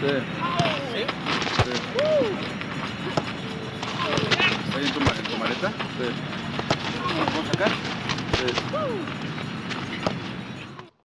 Sí. ¿Sí? Sí. ¿Está ahí en tu, maleta? Sí. ¿Lo puedo sacar? Sí.